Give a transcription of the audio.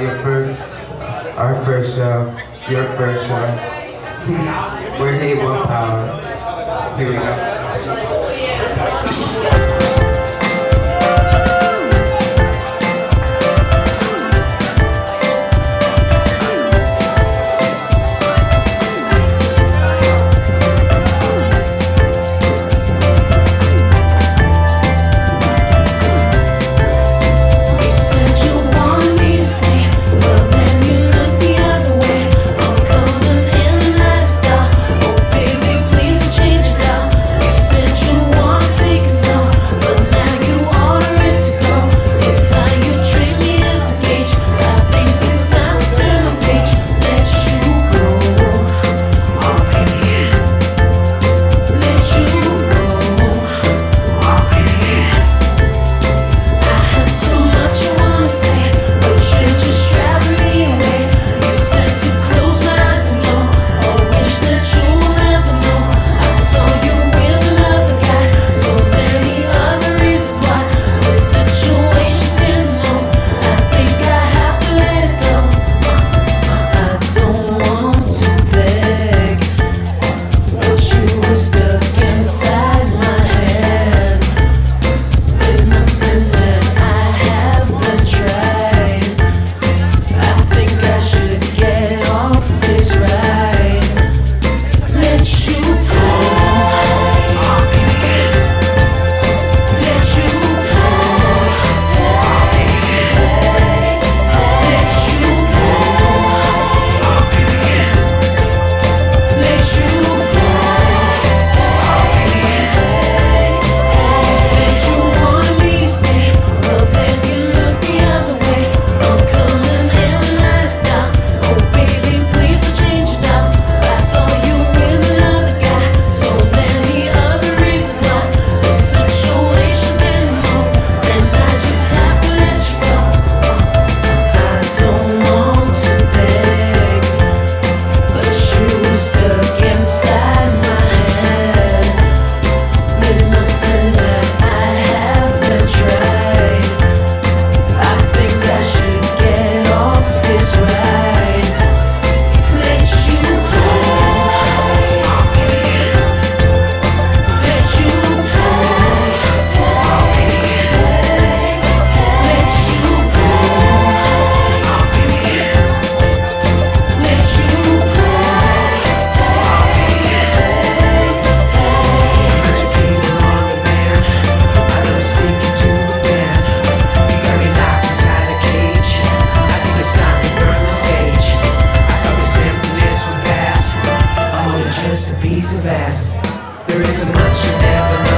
your first, our first show, your first show. We're Hey Willpower. Here we go. just a piece of ass. There isn't much you never know.